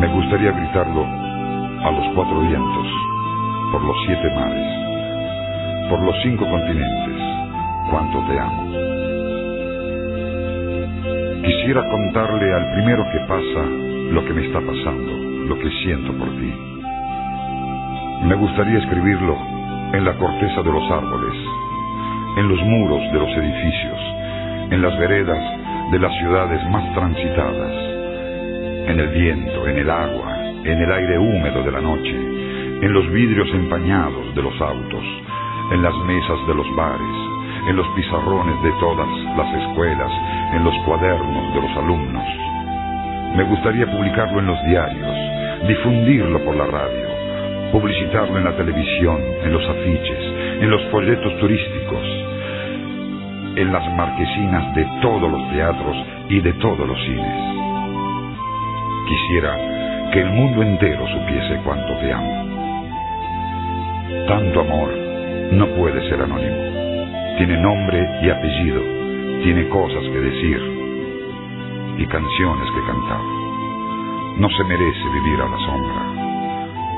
Me gustaría gritarlo a los cuatro vientos, por los siete mares, por los cinco continentes, cuánto te amo. Quisiera contarle al primero que pasa lo que me está pasando, lo que siento por ti. Me gustaría escribirlo en la corteza de los árboles, en los muros de los edificios, en las veredas de las ciudades más transitadas, en el viento, en el agua, en el aire húmedo de la noche, en los vidrios empañados de los autos, en las mesas de los bares, en los pizarrones de todas las escuelas, en los cuadernos de los alumnos. Me gustaría publicarlo en los diarios, difundirlo por la radio, publicitarlo en la televisión, en los afiches, en los folletos turísticos, en las marquesinas de todos los teatros y de todos los cines. Quisiera que el mundo entero supiese cuánto te amo. Tanto amor no puede ser anónimo. Tiene nombre y apellido, tiene cosas que decir y canciones que cantar. No se merece vivir a la sombra,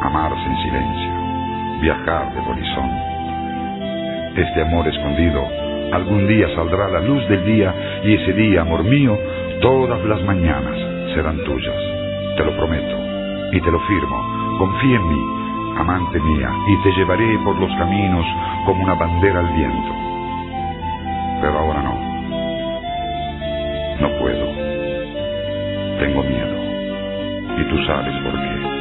amarse en silencio, viajar de horizonte. Este amor escondido algún día saldrá a la luz del día y ese día, amor mío, todas las mañanas serán tuyas. Te lo prometo y te lo firmo. Confía en mí, amante mía, y te llevaré por los caminos como una bandera al viento. Pero ahora no. No puedo. Tengo miedo. Y tú sabes por qué.